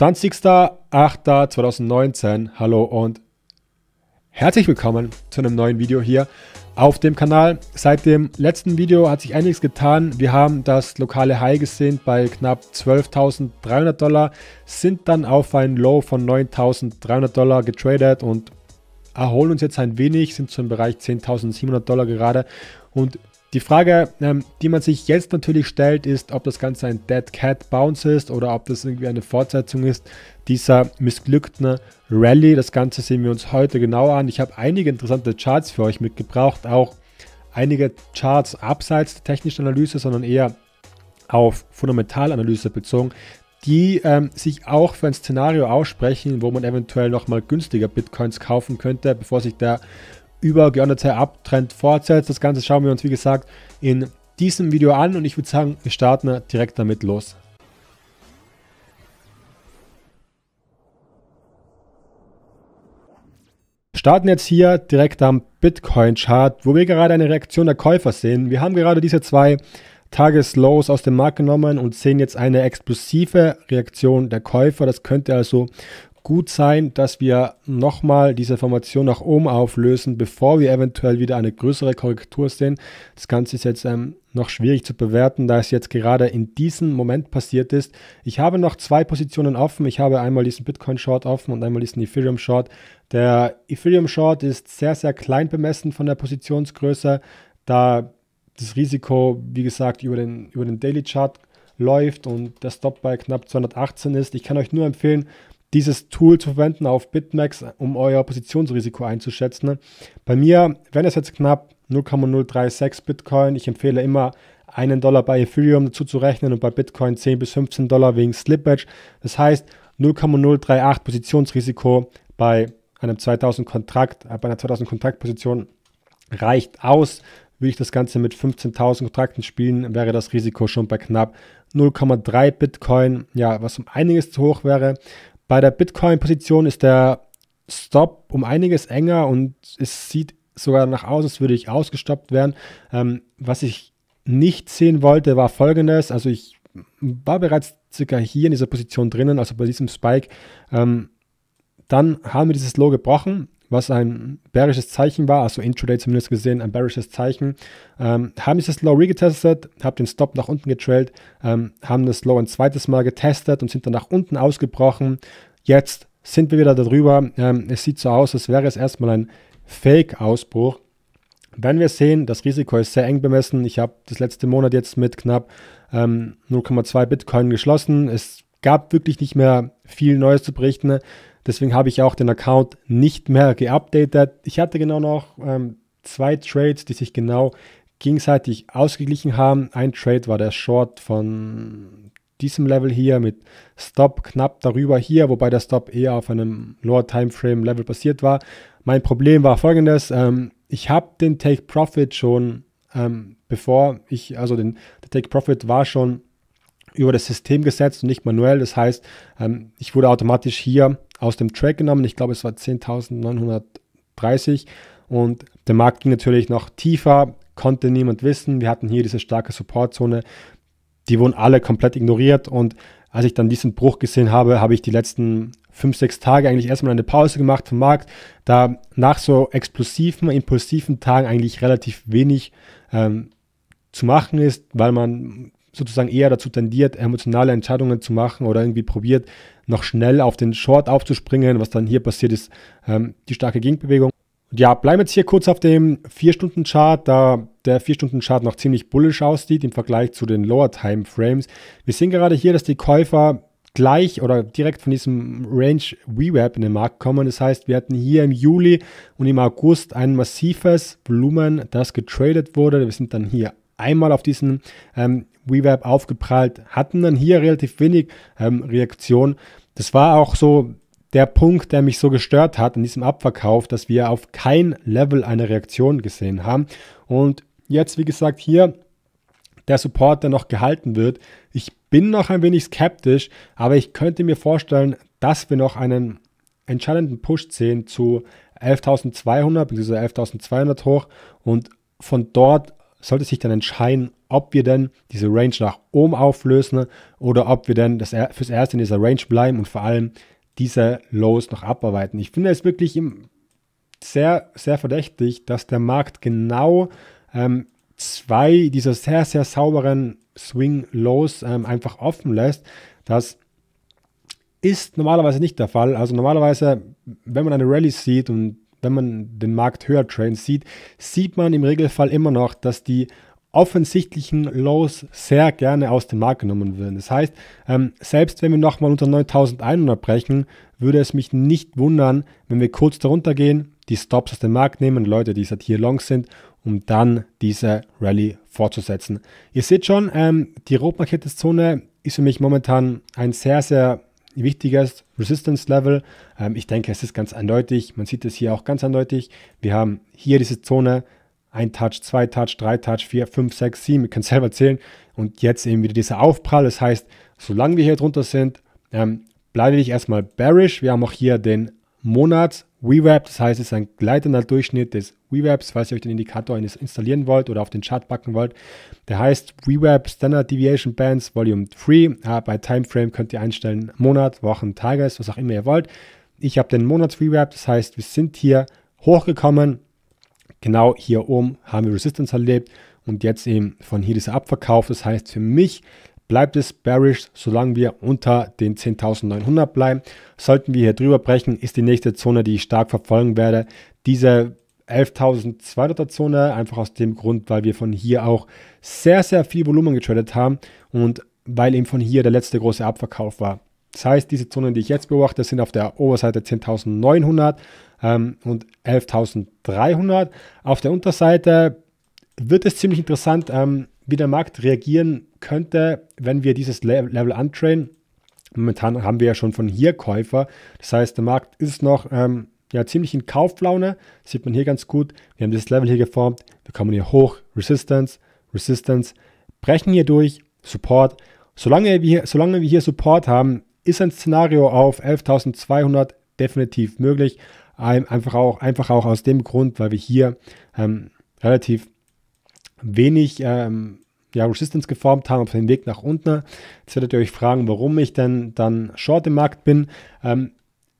20.08.2019. Hallo und herzlich willkommen zu einem neuen Video hier auf dem Kanal. Seit dem letzten Video hat sich einiges getan. Wir haben das lokale High gesehen bei knapp 12.300 Dollar, sind dann auf ein Low von 9.300 Dollar getradet und erholen uns jetzt ein wenig, sind so im Bereich 10.700 Dollar gerade und die Frage, ähm, die man sich jetzt natürlich stellt, ist, ob das Ganze ein Dead Cat Bounce ist oder ob das irgendwie eine Fortsetzung ist dieser missglückten Rallye. Das Ganze sehen wir uns heute genauer an. Ich habe einige interessante Charts für euch mitgebracht, auch einige Charts abseits der technischen Analyse, sondern eher auf Fundamentalanalyse bezogen, die ähm, sich auch für ein Szenario aussprechen, wo man eventuell nochmal günstiger Bitcoins kaufen könnte, bevor sich der übergeordnete Abtrend fortsetzt. Das Ganze schauen wir uns, wie gesagt, in diesem Video an und ich würde sagen, wir starten direkt damit los. starten jetzt hier direkt am Bitcoin-Chart, wo wir gerade eine Reaktion der Käufer sehen. Wir haben gerade diese zwei Tageslows aus dem Markt genommen und sehen jetzt eine explosive Reaktion der Käufer. Das könnte also gut sein, dass wir nochmal diese Formation nach oben auflösen, bevor wir eventuell wieder eine größere Korrektur sehen. Das Ganze ist jetzt ähm, noch schwierig zu bewerten, da es jetzt gerade in diesem Moment passiert ist. Ich habe noch zwei Positionen offen. Ich habe einmal diesen Bitcoin Short offen und einmal diesen Ethereum Short. Der Ethereum Short ist sehr, sehr klein bemessen von der Positionsgröße, da das Risiko, wie gesagt, über den, über den Daily Chart läuft und der Stop bei knapp 218 ist. Ich kann euch nur empfehlen, dieses Tool zu verwenden auf Bitmax, um euer Positionsrisiko einzuschätzen. Bei mir wären es jetzt knapp 0,036 Bitcoin. Ich empfehle immer einen Dollar bei Ethereum dazu zu rechnen und bei Bitcoin 10 bis 15 Dollar wegen Slippage. Das heißt 0,038 Positionsrisiko bei einem 2000 Kontrakt, äh, bei einer 2000 Kontraktposition reicht aus. Würde ich das Ganze mit 15.000 Kontrakten spielen, wäre das Risiko schon bei knapp 0,3 Bitcoin, ja, was um einiges zu hoch wäre. Bei der Bitcoin-Position ist der Stop um einiges enger und es sieht sogar nach aus, als würde ich ausgestoppt werden. Ähm, was ich nicht sehen wollte, war folgendes. Also ich war bereits circa hier in dieser Position drinnen, also bei diesem Spike. Ähm, dann haben wir dieses Low gebrochen, was ein bearisches Zeichen war, also Intraday zumindest gesehen, ein bearisches Zeichen. Ähm, haben dieses Low regetestet, haben den Stop nach unten getrailt, ähm, haben das Low ein zweites Mal getestet und sind dann nach unten ausgebrochen. Jetzt sind wir wieder darüber. Ähm, es sieht so aus, als wäre es erstmal ein Fake-Ausbruch. Wenn wir sehen, das Risiko ist sehr eng bemessen. Ich habe das letzte Monat jetzt mit knapp ähm, 0,2 Bitcoin geschlossen. Es gab wirklich nicht mehr viel Neues zu berichten. Deswegen habe ich auch den Account nicht mehr geupdatet. Ich hatte genau noch ähm, zwei Trades, die sich genau gegenseitig ausgeglichen haben. Ein Trade war der Short von diesem Level hier mit Stop knapp darüber hier, wobei der Stop eher auf einem Lower Timeframe Level basiert war. Mein Problem war folgendes: ähm, Ich habe den Take Profit schon, ähm, bevor ich, also den, der Take Profit war schon über das System gesetzt und nicht manuell. Das heißt, ähm, ich wurde automatisch hier aus dem Track genommen. Ich glaube, es war 10.930 und der Markt ging natürlich noch tiefer, konnte niemand wissen. Wir hatten hier diese starke Supportzone. Die wurden alle komplett ignoriert und als ich dann diesen Bruch gesehen habe, habe ich die letzten fünf, sechs Tage eigentlich erstmal eine Pause gemacht vom Markt, da nach so explosiven, impulsiven Tagen eigentlich relativ wenig ähm, zu machen ist, weil man sozusagen eher dazu tendiert, emotionale Entscheidungen zu machen oder irgendwie probiert, noch schnell auf den Short aufzuspringen. Was dann hier passiert ist, ähm, die starke Gegenbewegung. Und ja, bleiben jetzt hier kurz auf dem 4-Stunden-Chart, da der 4-Stunden-Chart noch ziemlich bullish aussieht im Vergleich zu den Lower Time Frames. Wir sehen gerade hier, dass die Käufer gleich oder direkt von diesem Range VWAP in den Markt kommen. Das heißt, wir hatten hier im Juli und im August ein massives Volumen, das getradet wurde. Wir sind dann hier einmal auf diesen ähm, Reverb aufgeprallt, hatten dann hier relativ wenig ähm, Reaktion. Das war auch so der Punkt, der mich so gestört hat in diesem Abverkauf, dass wir auf kein Level eine Reaktion gesehen haben. Und jetzt, wie gesagt, hier der Support, der noch gehalten wird. Ich bin noch ein wenig skeptisch, aber ich könnte mir vorstellen, dass wir noch einen entscheidenden Push sehen zu 11.200 bzw. 11.200 hoch und von dort sollte sich dann entscheiden, ob wir denn diese Range nach oben auflösen oder ob wir denn das fürs Erste in dieser Range bleiben und vor allem diese Lows noch abarbeiten. Ich finde es wirklich sehr, sehr verdächtig, dass der Markt genau ähm, zwei dieser sehr, sehr sauberen Swing Lows ähm, einfach offen lässt. Das ist normalerweise nicht der Fall. Also normalerweise, wenn man eine Rallye sieht und wenn man den Markt höher traden sieht, sieht man im Regelfall immer noch, dass die offensichtlichen Lows sehr gerne aus dem Markt genommen werden. Das heißt, ähm, selbst wenn wir nochmal unter 9100 brechen, würde es mich nicht wundern, wenn wir kurz darunter gehen, die Stops aus dem Markt nehmen, Leute, die seit hier long sind, um dann diese Rallye fortzusetzen. Ihr seht schon, ähm, die rotmarkierte Zone ist für mich momentan ein sehr, sehr wichtiges Resistance Level. Ähm, ich denke, es ist ganz eindeutig. Man sieht es hier auch ganz eindeutig. Wir haben hier diese Zone. Ein Touch, zwei Touch, drei Touch, vier, fünf, sechs, sieben. Ihr könnt selber zählen. Und jetzt eben wieder dieser Aufprall. Das heißt, solange wir hier drunter sind, ähm, bleibe ich erstmal bearish. Wir haben auch hier den Monats VWAP, das heißt, es ist ein gleitender Durchschnitt des VWAPs, falls ihr euch den Indikator installieren wollt oder auf den Chart packen wollt. Der heißt VWAP Standard Deviation Bands Volume 3. Ja, bei Timeframe könnt ihr einstellen Monat, Wochen, Tages, was auch immer ihr wollt. Ich habe den Monats VWAP, das heißt, wir sind hier hochgekommen. Genau hier oben haben wir Resistance erlebt und jetzt eben von hier dieser Abverkauf. Das heißt, für mich bleibt es bearish, solange wir unter den 10.900 bleiben. Sollten wir hier drüber brechen, ist die nächste Zone, die ich stark verfolgen werde, diese 11.200er Zone, einfach aus dem Grund, weil wir von hier auch sehr, sehr viel Volumen getradet haben und weil eben von hier der letzte große Abverkauf war. Das heißt, diese Zonen, die ich jetzt beobachte, sind auf der Oberseite 10.900 ähm, und 11.300. Auf der Unterseite wird es ziemlich interessant, ähm, wie der Markt reagieren könnte, wenn wir dieses Level antrainen. Momentan haben wir ja schon von hier Käufer. Das heißt, der Markt ist noch ähm, ja, ziemlich in Kauflaune. Das sieht man hier ganz gut. Wir haben dieses Level hier geformt. Wir kommen hier hoch. Resistance, Resistance. Brechen hier durch. Support. Solange wir, solange wir hier Support haben, ist ein Szenario auf 11.200 definitiv möglich. Einfach auch, einfach auch aus dem Grund, weil wir hier ähm, relativ wenig ähm, ja, Resistance geformt haben auf dem Weg nach unten. Jetzt werdet ihr euch fragen, warum ich denn dann short im Markt bin. Ähm,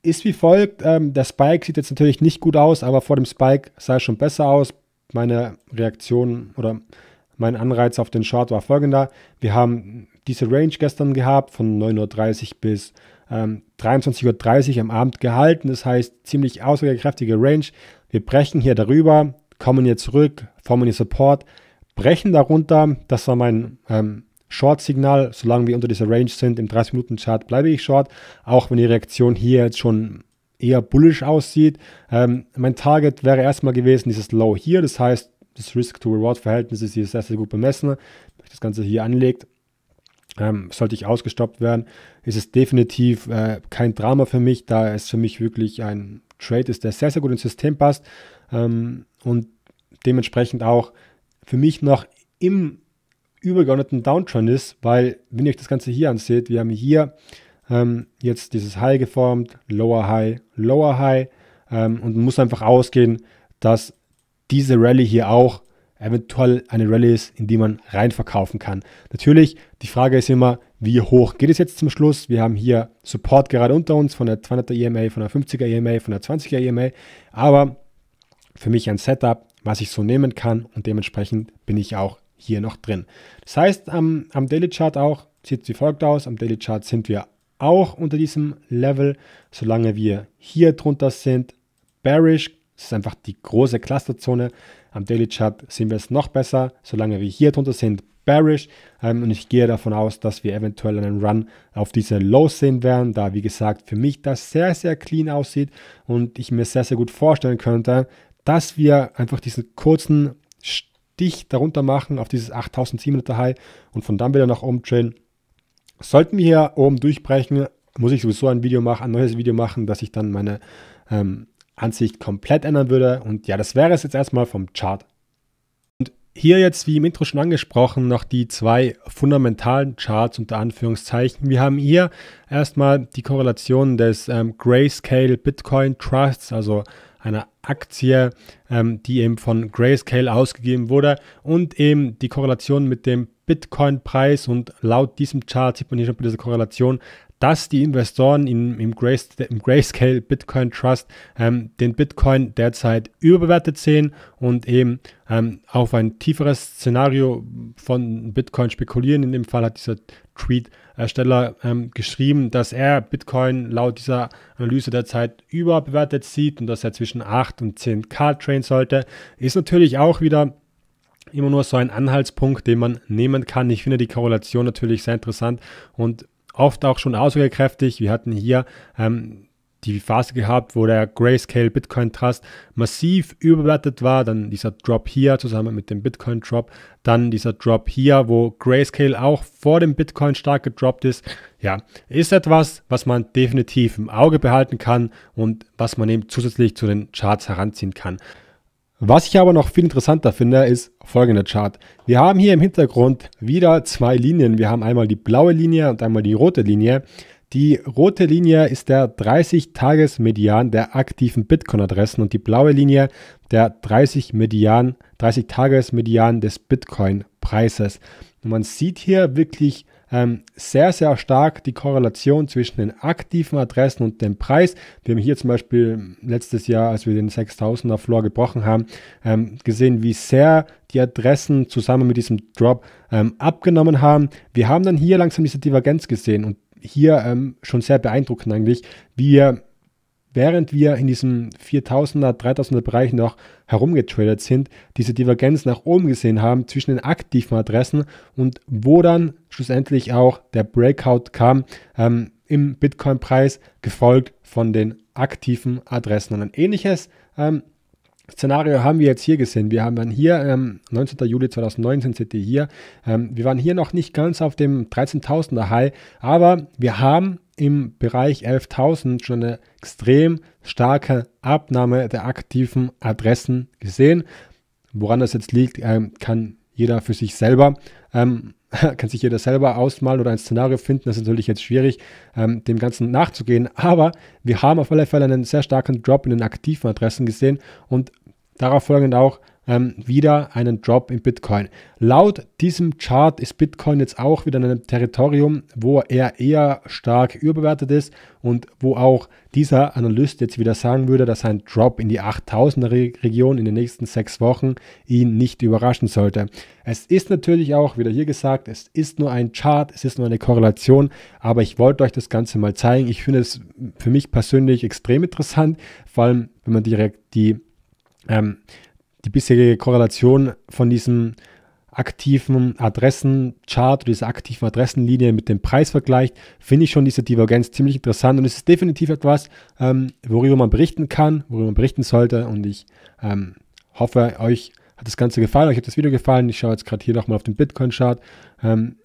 ist wie folgt, ähm, der Spike sieht jetzt natürlich nicht gut aus, aber vor dem Spike sah es schon besser aus. Meine Reaktion oder mein Anreiz auf den Short war folgender. Wir haben diese Range gestern gehabt von 9.30 Uhr bis ähm, 23.30 Uhr am Abend gehalten. Das heißt, ziemlich aussagekräftige Range. Wir brechen hier darüber, kommen hier zurück, formen hier Support, brechen darunter. Das war mein ähm, Short-Signal. Solange wir unter dieser Range sind, im 30-Minuten-Chart bleibe ich Short. Auch wenn die Reaktion hier jetzt schon eher bullish aussieht. Ähm, mein Target wäre erstmal gewesen, dieses Low hier. Das heißt, das Risk-to-Reward-Verhältnis ist hier sehr, sehr gut bemessen. Wenn ich das Ganze hier anlegt, ähm, sollte ich ausgestoppt werden, ist es definitiv äh, kein Drama für mich, da es für mich wirklich ein Trade ist, der sehr, sehr gut ins System passt. Ähm, und dementsprechend auch für mich noch im übergeordneten Downtrend ist, weil, wenn ihr euch das Ganze hier anseht, wir haben hier ähm, jetzt dieses High geformt, Lower High, Lower High ähm, und muss einfach ausgehen, dass diese Rallye hier auch eventuell eine Rallye ist, in die man rein verkaufen kann. Natürlich, die Frage ist immer, wie hoch geht es jetzt zum Schluss? Wir haben hier Support gerade unter uns von der 200er EMA, von der 50er EMA, von der 20er EMA, aber für mich ein Setup, was ich so nehmen kann und dementsprechend bin ich auch hier noch drin. Das heißt, am, am Daily Chart auch sieht es wie folgt aus. Am Daily Chart sind wir auch unter diesem Level, solange wir hier drunter sind. Bearish, das ist einfach die große Clusterzone. Am Daily Chart sehen wir es noch besser, solange wir hier drunter sind. Bearish ähm, und ich gehe davon aus, dass wir eventuell einen Run auf diese Lows sehen werden, da wie gesagt für mich das sehr, sehr clean aussieht und ich mir sehr, sehr gut vorstellen könnte, dass wir einfach diesen kurzen Stich darunter machen auf dieses 8700er High und von dann wieder nach oben trainen. Sollten wir hier oben durchbrechen, muss ich sowieso ein Video machen, ein neues Video machen, dass ich dann meine ähm, Ansicht komplett ändern würde. Und ja, das wäre es jetzt erstmal vom Chart. Und hier jetzt, wie im Intro schon angesprochen, noch die zwei fundamentalen Charts unter Anführungszeichen. Wir haben hier erstmal die Korrelation des ähm, Grayscale Bitcoin Trusts, also einer Aktie, ähm, die eben von Grayscale ausgegeben wurde und eben die Korrelation mit dem Bitcoin-Preis und laut diesem Chart sieht man hier schon bei dieser Korrelation, dass die Investoren in, im, Grace, im Grayscale Bitcoin Trust ähm, den Bitcoin derzeit überbewertet sehen und eben ähm, auf ein tieferes Szenario von Bitcoin spekulieren. In dem Fall hat dieser Tweet-Ersteller ähm, geschrieben, dass er Bitcoin laut dieser Analyse derzeit überbewertet sieht und dass er zwischen 8 und 10k traden sollte. Ist natürlich auch wieder immer nur so ein Anhaltspunkt, den man nehmen kann. Ich finde die Korrelation natürlich sehr interessant und oft auch schon aussagekräftig. Wir hatten hier ähm, die Phase gehabt, wo der Grayscale Bitcoin Trust massiv überbewertet war, dann dieser Drop hier zusammen mit dem Bitcoin Drop, dann dieser Drop hier, wo Grayscale auch vor dem Bitcoin stark gedroppt ist. Ja, ist etwas, was man definitiv im Auge behalten kann und was man eben zusätzlich zu den Charts heranziehen kann. Was ich aber noch viel interessanter finde, ist folgender Chart. Wir haben hier im Hintergrund wieder zwei Linien. Wir haben einmal die blaue Linie und einmal die rote Linie. Die rote Linie ist der 30-Tages-Median der aktiven Bitcoin-Adressen und die blaue Linie der 30-Median, 30-Tages-Median des Bitcoin-Preises. Man sieht hier wirklich ähm, sehr, sehr stark die Korrelation zwischen den aktiven Adressen und dem Preis. Wir haben hier zum Beispiel letztes Jahr, als wir den 6000er Floor gebrochen haben, ähm, gesehen, wie sehr die Adressen zusammen mit diesem Drop ähm, abgenommen haben. Wir haben dann hier langsam diese Divergenz gesehen und hier ähm, schon sehr beeindruckend eigentlich, wie wir während wir in diesem 4000er, 3000er Bereich noch herumgetradet sind, diese Divergenz nach oben gesehen haben zwischen den aktiven Adressen und wo dann schlussendlich auch der Breakout kam ähm, im Bitcoin-Preis, gefolgt von den aktiven Adressen. Und ein ähnliches ähm, Szenario haben wir jetzt hier gesehen. Wir haben dann hier, ähm, 19. Juli 2019 seht ihr hier, ähm, wir waren hier noch nicht ganz auf dem 13.000er High, aber wir haben im Bereich 11.000 schon eine extrem starke Abnahme der aktiven Adressen gesehen. Woran das jetzt liegt, ähm, kann jeder für sich selber, ähm, kann sich jeder selber ausmalen oder ein Szenario finden. Das ist natürlich jetzt schwierig, ähm, dem Ganzen nachzugehen. Aber wir haben auf alle Fälle einen sehr starken Drop in den aktiven Adressen gesehen und darauf folgend auch ähm, wieder einen Drop in Bitcoin. Laut diesem Chart ist Bitcoin jetzt auch wieder in einem Territorium, wo er eher stark überbewertet ist und wo auch dieser Analyst jetzt wieder sagen würde, dass ein Drop in die 8000er Region in den nächsten sechs Wochen ihn nicht überraschen sollte. Es ist natürlich auch, wieder hier gesagt, es ist nur ein Chart, es ist nur eine Korrelation, aber ich wollte euch das Ganze mal zeigen. Ich finde es für mich persönlich extrem interessant, vor allem wenn man direkt die ähm, die bisherige Korrelation von diesem aktiven Adressenchart oder dieser aktiven Adressenlinie mit dem Preis vergleicht, finde ich schon diese Divergenz ziemlich interessant und es ist definitiv etwas, ähm, worüber man berichten kann, worüber man berichten sollte und ich ähm, hoffe, euch hat das Ganze gefallen, euch hat das Video gefallen. Ich schaue jetzt gerade hier nochmal auf den Bitcoin-Chart. Ähm,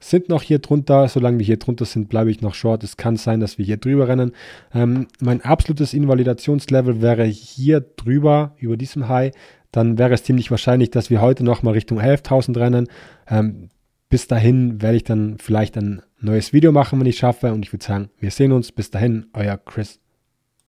sind noch hier drunter. Solange wir hier drunter sind, bleibe ich noch short. Es kann sein, dass wir hier drüber rennen. Ähm, mein absolutes Invalidationslevel wäre hier drüber, über diesem High. Dann wäre es ziemlich wahrscheinlich, dass wir heute noch mal Richtung 11.000 rennen. Ähm, bis dahin werde ich dann vielleicht ein neues Video machen, wenn ich schaffe. Und ich würde sagen, wir sehen uns. Bis dahin, euer Chris.